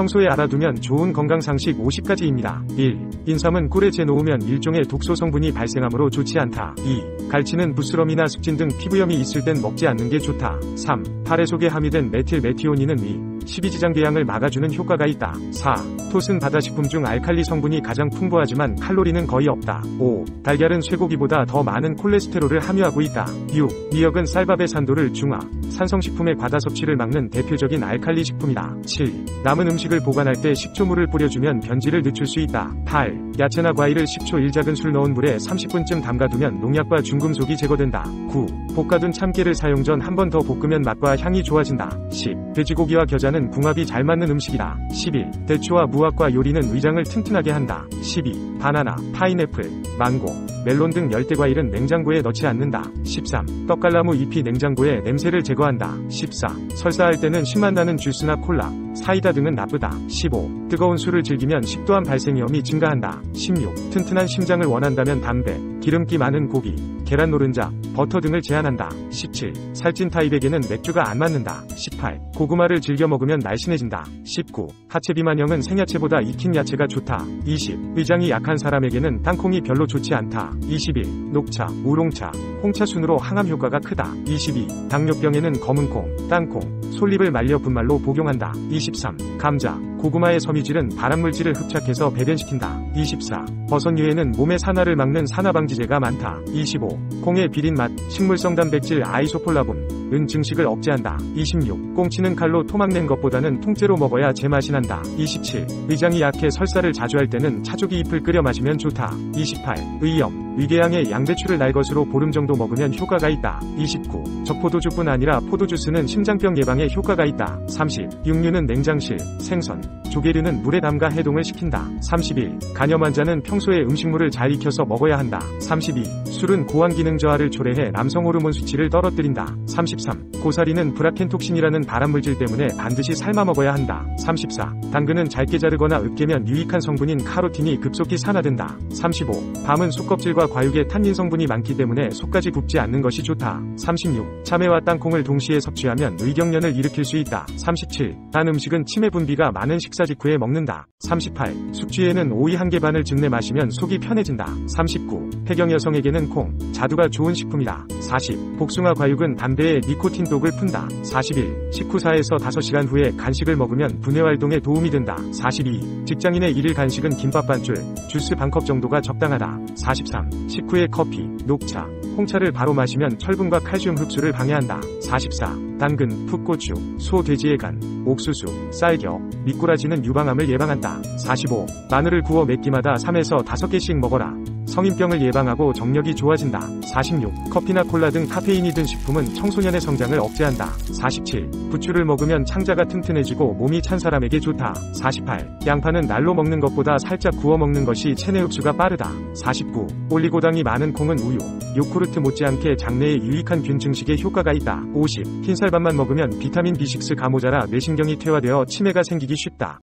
평소에 알아두면 좋은 건강 상식 50가지입니다. 1. 인삼은 꿀에 재놓으면 일종의 독소 성분이 발생하므로 좋지 않다. 2. 갈치는 부스럼이나 숙진 등 피부염이 있을 땐 먹지 않는 게 좋다. 3. 파래 속에 함유된 메틸 메티오닌은 위, 12지장 궤양을 막아주는 효과가 있다. 4. 톳은 바다식품 중 알칼리 성분이 가장 풍부하지만 칼로리는 거의 없다. 5. 달걀은 쇠고기보다 더 많은 콜레스테롤을 함유하고 있다. 6. 미역은 쌀밥의 산도를 중화, 산성식품의 과다 섭취를 막는 대표적인 알칼리 식품이다. 7. 남은 음식을 보관할 때 식초물을 뿌려주면 변질을 늦출 수 있다. 8. 야채나 과일을 10초 1작은술 넣은 물에 30분쯤 담가두면 농약과 중 금속이 제거된다. 9. 볶아둔 참깨를 사용 전 한 번 더 볶으면 맛과 향이 좋아진다. 10. 돼지고기와 겨자는 궁합이 잘 맞는 음식이다. 11. 대추와 무화과 요리는 위장을 튼튼하게 한다. 12. 바나나, 파인애플, 망고, 멜론 등 열대과일은 냉장고에 넣지 않는다. 13. 떡갈나무 잎이 냉장고에 냄새를 제거한다. 14. 설사할 때는 심한 나는 주스나 콜라, 사이다 등은 나쁘다. 15. 뜨거운 술을 즐기면 식도암 발생 위험이 증가한다. 16. 튼튼한 심장을 원한다면 담배, 기름기 많은 고기, 계란 노른자, 버터 등을 제한한다. 17. 살찐 타입에게는 맥주가 안 맞는다. 18. 고 구마를 즐겨 먹으면 날씬해진다. 19. 하체 비만형은 생야채보다 익힌 야채가 좋다. 20. 위장이 약한 사람에게는 땅콩이 별로 좋지 않다. 21. 녹차, 우롱차, 홍차 순으로 항암 효과가 크다. 22. 당뇨병에는 검은콩, 땅콩, 솔잎을 말려 분말로 복용한다. 23. 감자, 고구마의 섬유질은 발암물질을 흡착해서 배변시킨다. 24. 버섯류에는 몸의 산화를 막는 산화방지제가 많다. 25. 콩의 비린 맛, 식물성 단백질 아이소폴라본, 은 증식을 억제한다. 26. 꽁치는 칼로 토막 낸 것보다는 통째로 먹어야 제맛이 난다. 27. 위장이 약해 설사를 자주 할 때는 차조기 잎을 끓여 마시면 좋다. 28. 의염, 위궤양에 양배추를 날 것으로 보름 정도 먹으면 효과가 있다. 29. 적포도주뿐 아니라 포도주스는 심장병 예방에 효과가 있다. 30. 육류는 냉장실, 생선, 조개류는 물에 담가 해동을 시킨다. 31. 간염 환자는 평소에 음식물을 잘 익혀서 먹어야 한다. 32. 술은 고환 기능 저하를 초래해 남성 호르몬 수치를 떨어뜨린다. 33. 고사리는 브라켄톡신이라는 발암물질 때문에 반드시 삶아 먹어야 한다. 34. 당근은 잘게 자르거나 으깨면 유익한 성분인 카로틴이 급속히 산화된다. 35. 밤은 속껍질과 과육에 탄닌 성분이 많기 때문에 속까지 굽지 않는 것이 좋다. 36. 참외와 땅콩을 동시에 섭취하면 의경련을 일으킬 수 있다. 37. 단 음식은 치매 분비가 많은 식사 직후에 먹는다. 38. 숙취에는 오이 한 개 반을 증내 마시면 속이 편해진다. 39. 폐경 여성에게는 콩, 자두가 좋은 식품이다. 40. 복숭아 과육은 담배에 니코틴 독을 푼다. 41. 식후 4에서 5시간 후에 간식을 먹으면 분해 활동에 도움이 된다. 42. 직장인의 일일 간식은 김밥 반줄, 주스 반 컵 정도가 적당하다. 43. 식후에 커피, 녹차, 홍차를 바로 마시면 철분과 칼슘 흡수를 방해한다. 44. 당근, 풋고추, 소 돼지의 간, 옥수수, 쌀겨, 미꾸라지는 유방암을 예방한다. 45. 마늘을 구워 맵기마다 3에서 5개씩 먹어라. 성인병을 예방하고 정력이 좋아진다. 46. 커피나 콜라 등 카페인이 든 식품은 청소년의 성장을 억제한다. 47. 부추를 먹으면 창자가 튼튼해지고 몸이 찬 사람에게 좋다. 48. 양파는 날로 먹는 것보다 살짝 구워 먹는 것이 체내 흡수가 빠르다. 49. 올리고당이 많은 콩은 우유, 요구르트 못지않게 장내에 유익한 균 증식에 효과가 있다. 50. 흰쌀밥만 먹으면 비타민 B6가 모자라 뇌신경이 퇴화되어 치매가 생기기 쉽다.